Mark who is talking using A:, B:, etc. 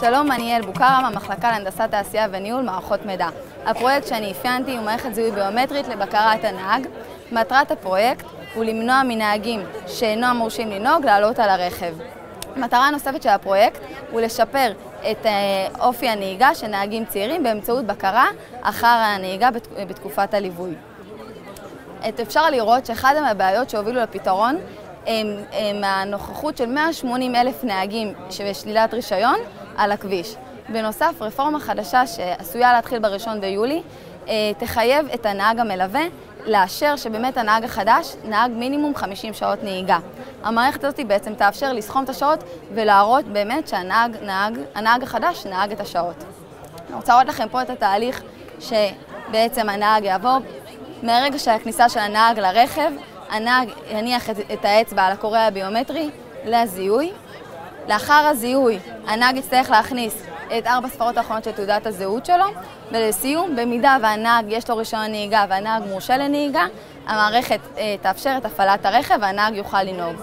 A: שלום, אני יעל בוקרה מהמחלקה להנדסת תעשייה וניהול מערכות מידע. הפרויקט שאני אפיינתי הוא מערכת זיהוי ביומטרית לבקרת הנהג. מטרת הפרויקט הוא למנוע מנהגים שאינם מורשים לנהוג לעלות על הרכב. מטרה נוספת של הפרויקט הוא לשפר את אה, אופי הנהיגה של נהגים צעירים באמצעות בקרה אחר הנהיגה בתקופת הליווי. אפשר לראות שאחד מהבעיות שהובילו לפתרון הם, הם הנוכחות של 180 אלף נהגים שבשלילת רישיון על הכביש. בנוסף, רפורמה חדשה שעשויה להתחיל בראשון ביולי אה, תחייב את הנהג המלווה לאשר שבאמת הנהג החדש נהג מינימום 50 שעות נהיגה. המערכת הזאת בעצם תאפשר לסכום את השעות ולהראות באמת שהנהג נהג, הנהג החדש נהג את השעות. אני רוצה לראות לכם פה את התהליך שבעצם הנהג יעבור. מהרגע שהכניסה של הנהג לרכב, הנהג יניח את, את האצבע על הקורא הביומטרי לזיהוי. לאחר הזיהוי, הנהג יצטרך להכניס את ארבע הספרות האחרונות של תעודת הזהות שלו, ולסיום, במידה והנהג יש לו רישיון נהיגה והנהג מורשה לנהיגה, המערכת אה, תאפשר את הפעלת הרכב והנהג יוכל לנהוג.